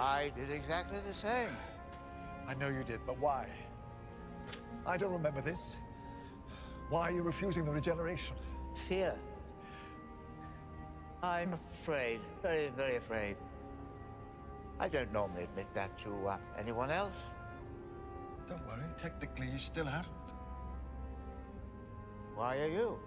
I did exactly the same. I know you did, but why? I don't remember this. Why are you refusing the regeneration? Fear. I'm afraid, very, very afraid. I don't normally admit that to uh, anyone else. Don't worry, technically you still haven't. Why are you?